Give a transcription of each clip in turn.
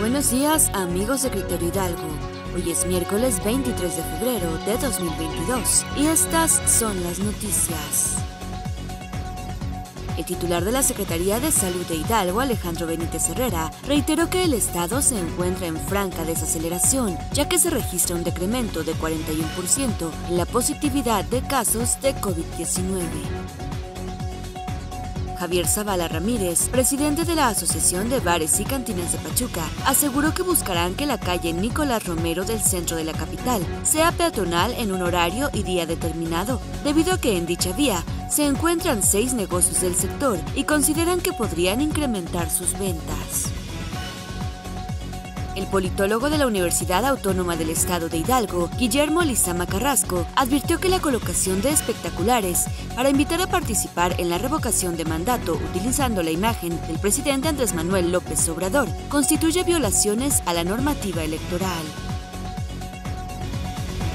Buenos días amigos de Criterio Hidalgo. Hoy es miércoles 23 de febrero de 2022 y estas son las noticias. El titular de la Secretaría de Salud de Hidalgo, Alejandro Benítez Herrera, reiteró que el Estado se encuentra en franca desaceleración, ya que se registra un decremento de 41% en la positividad de casos de COVID-19. Javier Zavala Ramírez, presidente de la Asociación de Bares y Cantinas de Pachuca, aseguró que buscarán que la calle Nicolás Romero del centro de la capital sea peatonal en un horario y día determinado, debido a que en dicha vía se encuentran seis negocios del sector y consideran que podrían incrementar sus ventas. El politólogo de la Universidad Autónoma del Estado de Hidalgo, Guillermo Lizama Carrasco, advirtió que la colocación de espectaculares para invitar a participar en la revocación de mandato utilizando la imagen del presidente Andrés Manuel López Obrador constituye violaciones a la normativa electoral.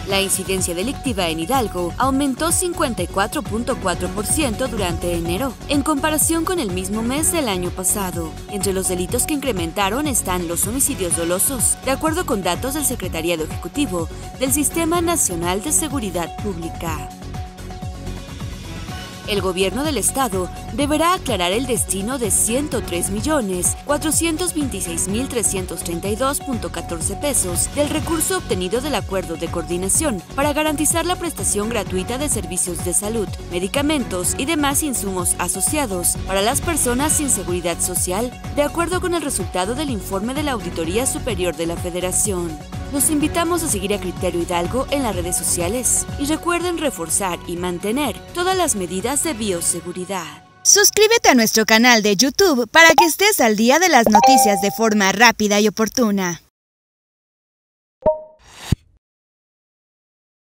La incidencia delictiva en Hidalgo aumentó 54.4% durante enero, en comparación con el mismo mes del año pasado. Entre los delitos que incrementaron están los homicidios dolosos, de acuerdo con datos del Secretariado Ejecutivo del Sistema Nacional de Seguridad Pública. El gobierno del estado deberá aclarar el destino de 103.426.332.14 pesos del recurso obtenido del acuerdo de coordinación para garantizar la prestación gratuita de servicios de salud, medicamentos y demás insumos asociados para las personas sin seguridad social, de acuerdo con el resultado del informe de la Auditoría Superior de la Federación. Los invitamos a seguir a Criterio Hidalgo en las redes sociales y recuerden reforzar y mantener todas las medidas de bioseguridad. Suscríbete a nuestro canal de YouTube para que estés al día de las noticias de forma rápida y oportuna.